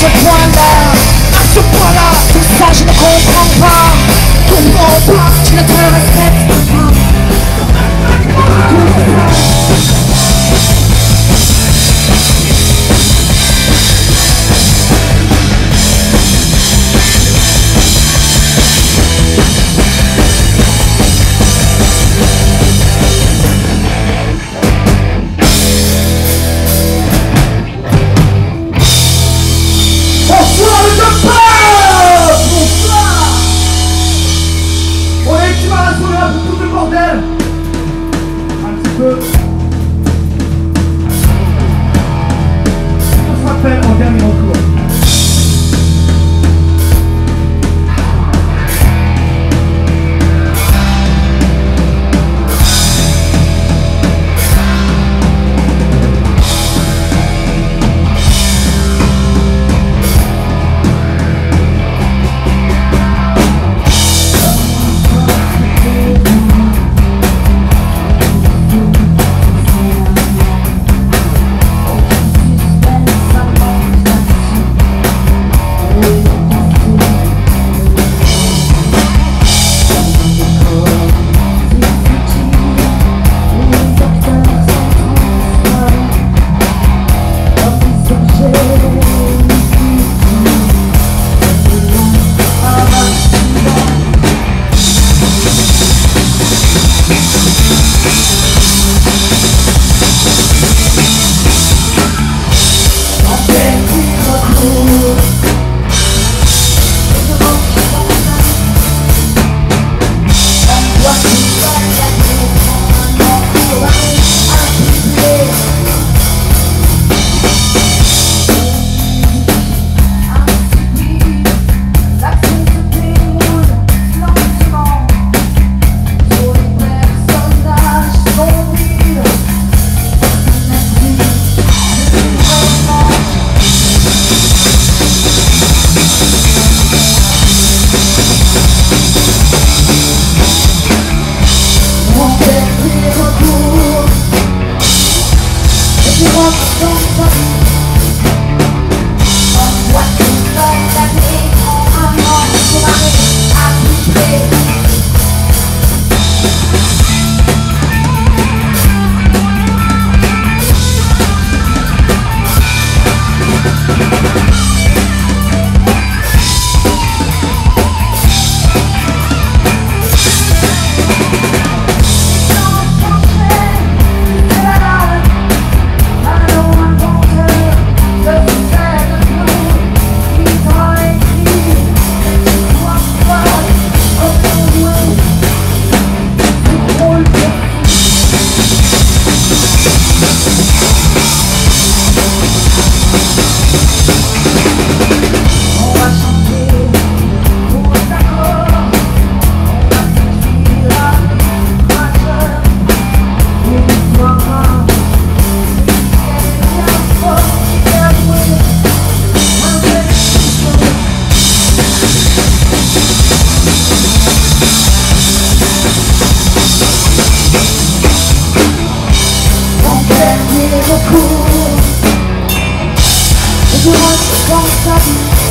ce Don't stop. Dans ta vie